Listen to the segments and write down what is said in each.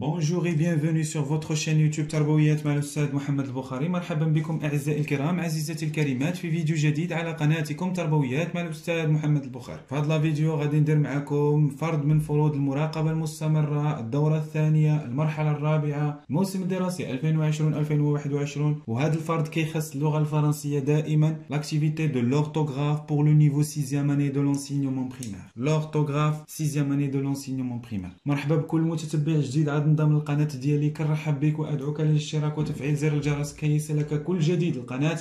بونجور اي بيانفوني سور فوتر شين يوتيوب تربويات مع الاستاذ محمد البخاري مرحبا بكم اعزائي الكرام عزيزتي الكريمات في فيديو جديد على قناتكم تربويات مع الاستاذ محمد البخاري في هذا فيديو غادي ندير معكم فرض من فروض المراقبه المستمره الدوره الثانية المرحله الرابعه الموسم الدراسي 2020 2021 وهذا الفرض كيخص اللغة الفرنسيه دائما لاكتيفيتي دو لورتوغراف بور لو نيفو 6 اني دو لونسينيومون بريمير لورتوغراف 6 اني دو لونسينيومون بريمير مرحبا بكل متتبع جديد انضم للقناة ديالي كنرحب بك وأدعوك للاشتراك وتفعيل زر الجرس. كي يصلك كل جديد القناة.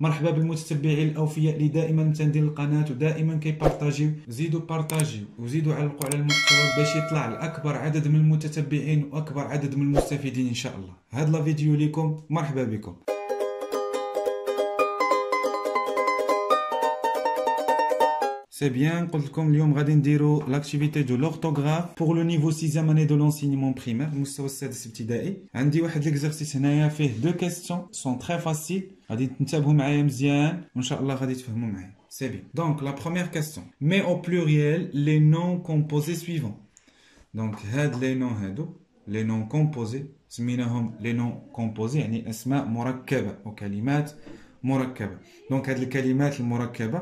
مرحبا بالمتتبعين الأوفياء اللي دائما متندين القناة ودائما كيبارطاجيو. زيدوا بارطاجيو وزيدوا علقوا على المحتوى باش يطلع لأكبر عدد من المتتبعين وأكبر عدد من المستفيدين إن شاء الله. هذا لا فيديو لكم مرحبا بكم. C'est bien, قلت لكم اليوم غادي نديرو l'activité de l'orthographe pour le niveau 6e année de l'enseignement primaire المستوى السادس ابتدائي عندي واحد ليكزرسيس هنايا فيه دو كيستيون سون تري فاسيل غادي تنتبهوا معايا مزيان وان شاء الله غادي تفهموا معايا C'est bien. Donc la première question. Mets au pluriel les noms composés suivants. Donc هاد les noms هادو les noms composés سميناهم les noms composés يعني اسماء مركبة وكلمات مركبة. دونك هاد الكلمات المركبة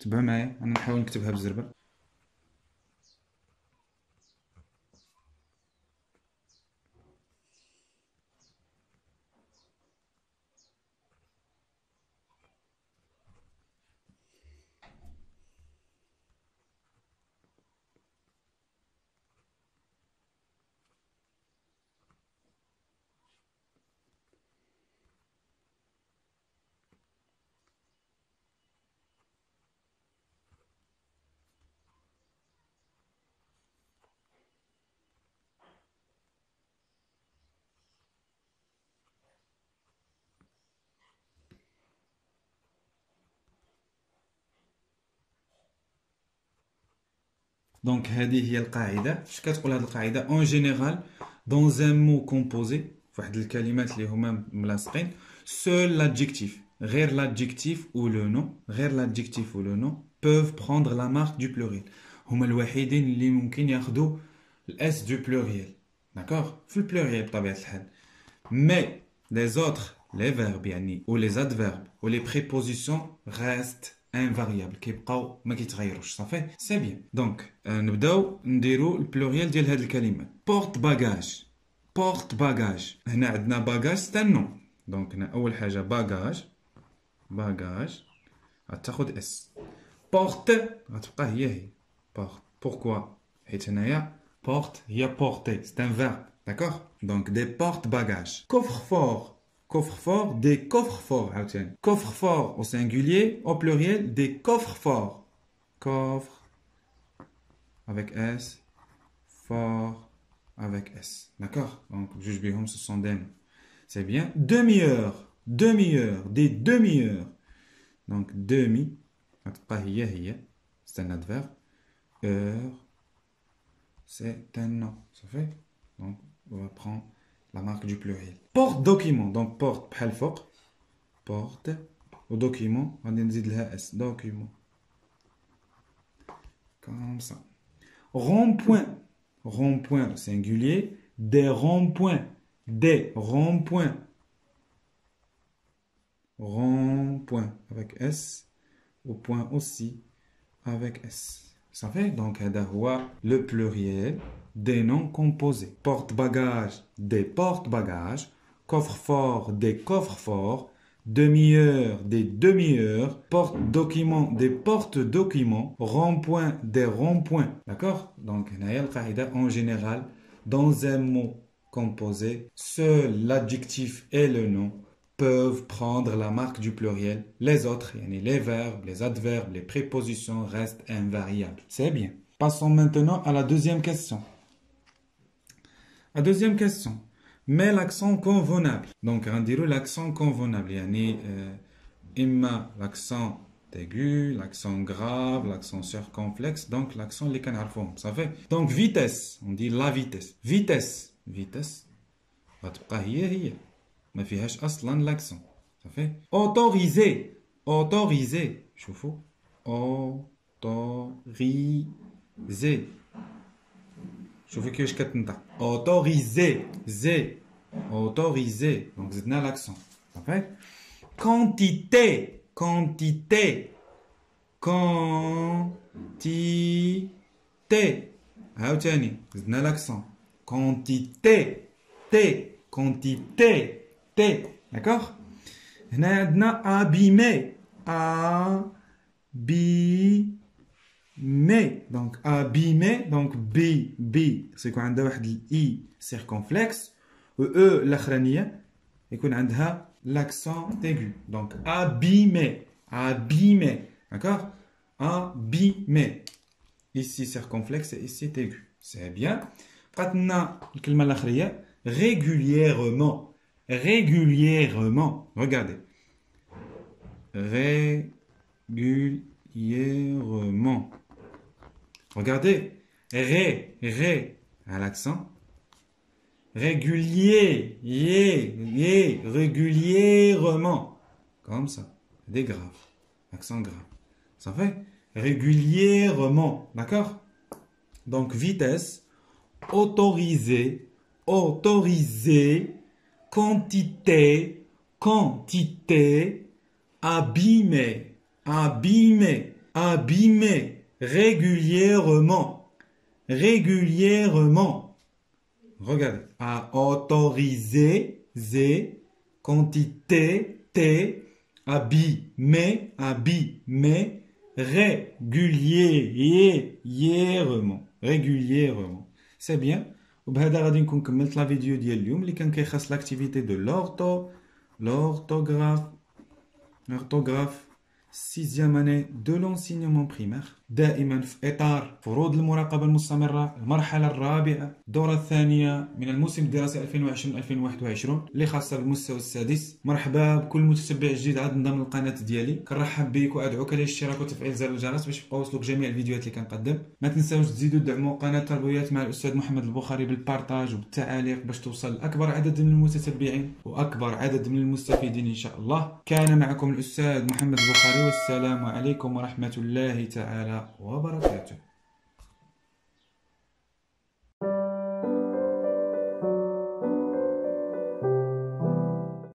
تبعوا معايا. أنا نحاول نكتبها بالزربه دونك هذه هي القاعده اش كتقول هذه القاعده اون جينيرال دون ان مو كومبوزي فواحد الكلمات اللي هما ملاصقين سول لادجيكتيف غير لادجيكتيف او لو نو غير لادجيكتيف او لو نو peuvent prendre la marque du pluriel هما الوحيدين اللي ممكن ياخذوا الاس دو بلوريال داكوغ في البلوريال بطبيعه الحال مي لي زوتر لي فيرب يعني ou les adverbes ou les prépositions restent انفاريابل كيبقاو ما كيتغيروش صافي سي بيان دونك نبداو نديرو البلوريال ديال هاد الكلمه بورت باجاج بورت باجاج هنا عندنا باجاج ستانو دونك هنا اول حاجه باجاج باجاج غتاخد اس بورت غتبقى هي هي بورت بوركوا حيت هنايا بورت هي بورتي سي ان فيرب داكوغ دونك دي بورت باجاج كوفر فور coffre-fort, des coffres-forts. Coffre-fort au singulier, au pluriel, des coffres-forts. Coffre avec S, fort avec S. D'accord? Donc, juge bihom, ce sont des. C'est bien. Demi-heure, demi-heure, des demi-heures. Donc, demi, c'est un adverbe. Heure, c'est un nom. Ça fait? Donc, on va prendre la marque du pluriel. Porte document, donc porte بحال فوق porte au document غادي نزيد لها اس document comme ça rond-point rond-point singulier des ronds-points des ronds-points rond-point avec s au point aussi avec s ça fait donc هذا هو le pluriel des noms composés. Porte-bagages, des porte-bagages. Coffre-fort, des coffres-forts. Demi-heure, des demi-heures. Porte-document, des porte-documents. Rond-point, des ronds-points. D'accord? Donc, en général, dans un mot composé, seul l'adjectif et le nom peuvent prendre la marque du pluriel. Les autres, les verbes, les adverbes, les prépositions restent invariables. C'est bien. Passons maintenant à la deuxième question. La deuxième question. mais l'accent convenable. Donc, on dirait l'accent convenable. يعني إما l'accent aigu, l'accent grave, l'accent circonflexe, donc l'accent les canards ça fait. Donc vitesse, on dit la vitesse. Vitesse, vitesse, غتبقى هي هي ما فيهاش اصلا l'accent. Ça fait autorisé, autorisé. شوفوا autorisé. شوفوا كيفاش كتنطق autorisé, zé, autorisé. Donc زدنا l'accent. Ça fait quantité quantité quantité عاوتاني زدنا l'accent quantité T quantité T d'accord هنا عندنا abîmer mais, donc abîmé, donc bi, bi, c'est qu'on a i circonflexe, e, e l'achrania, et qu'on a l'accent aigu. Donc abîmé, abîmé, d'accord? Abîmé. Ici circonflexe et ici aigu. C'est bien. Maintenant, régulièrement, régulièrement, regardez, régulièrement. Regardez. Ré, ré, à l'accent régulier, yé, yé, régulièrement. Comme ça. Des graves. Accent grave. Ça fait régulièrement. D'accord? Donc vitesse, autorisé, autorisé, quantité, quantité, abîmer, abîmer, abîmer, régulièrement, régulièrement. Regardez. À autoriser, z, quantité, t, mais, mais, régulièrement. Régulièrement. C'est bien. وبهذا غادي نكون كملت لا فيديو ديال اليوم اللي كان كيخص لاكتيفيتي دو لورتو لورتوغراف لورتوغراف sixième année de l'enseignement primaire دائما في إطار فروض المراقبة المستمرة المرحلة الرابعة الدورة الثانية من الموسم الدراسي 2020-2021 اللي خاصة بالمستوى السادس. مرحبا بكل متتبع جديد عاد انضم للقناة ديالي. كنرحب بك وأدعوك للاشتراك وتفعيل زر الجرس باش يبقاو يوصلوك جميع الفيديوهات اللي كنقدم. ما تنساوش تزيدوا تدعموا قناة تربويات مع الأستاذ محمد البخاري بالبارطاج وبالتعاليق باش توصل لأكبر عدد من المتتبعين وأكبر عدد من المستفيدين إن شاء الله. كان معكم الأستاذ محمد البخاري والسلام عليكم ورحمة الله وبركاته.